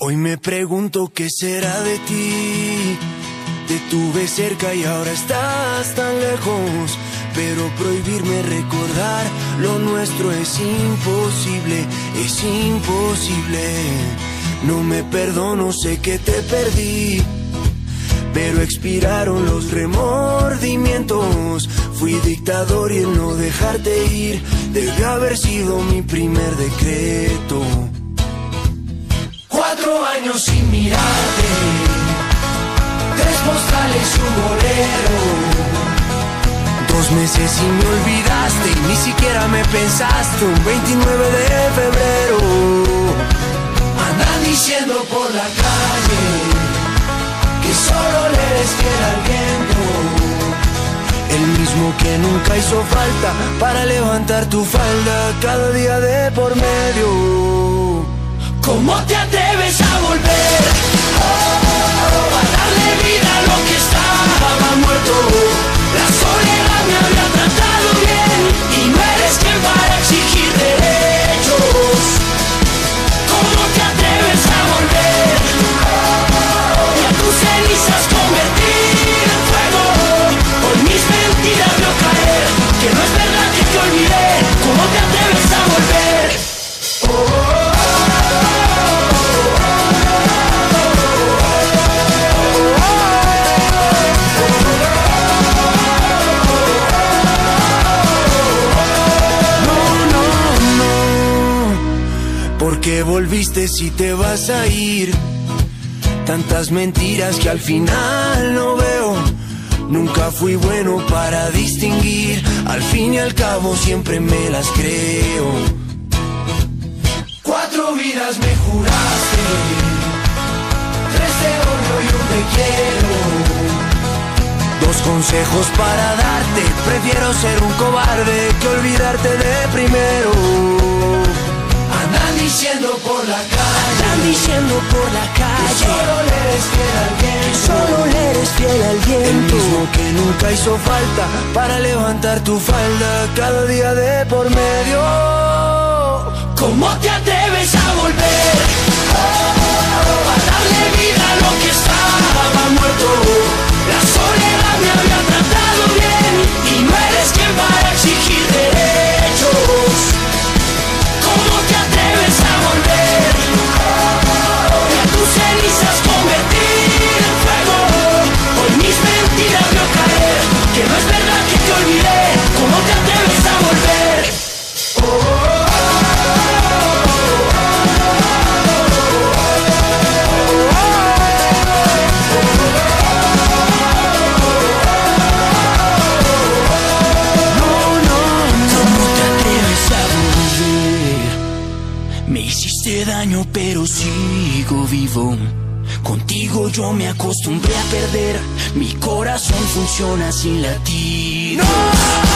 Hoy me pregunto qué será de ti. Te tuve cerca y ahora estás tan lejos. Pero prohibirme recordar lo nuestro es imposible, es imposible. No me perdono, sé que te perdí. Pero expiraron los remordimientos. Fui dictador y el no dejarte ir debe haber sido mi primer decreto. Años sin mirarte, tres postales y un bolero. Dos meses y me olvidaste y ni siquiera me pensaste un 29 de febrero. Andan diciendo por la calle que solo le eres fiel al viento. El mismo que nunca hizo falta para levantar tu falda cada día de por medio. ¿Por qué volviste si te vas a ir? Tantas mentiras que al final no veo. Nunca fui bueno para distinguir. Al fin y al cabo siempre me las creo. Cuatro vidas me juraste. Tres de odio y un te quiero. Dos consejos para darte. Prefiero ser un cobarde que olvidarte de primero. Diciendo por la calle. Andan diciendo por la calle. Que solo le eres fiel al viento. solo le eres fiel al viento. El mismo que nunca hizo falta para levantar tu falda cada día de por medio. ¿Cómo te atreves a volver? Pero sigo vivo. Contigo yo me acostumbré a perder. Mi corazón funciona sin latir. ¡No!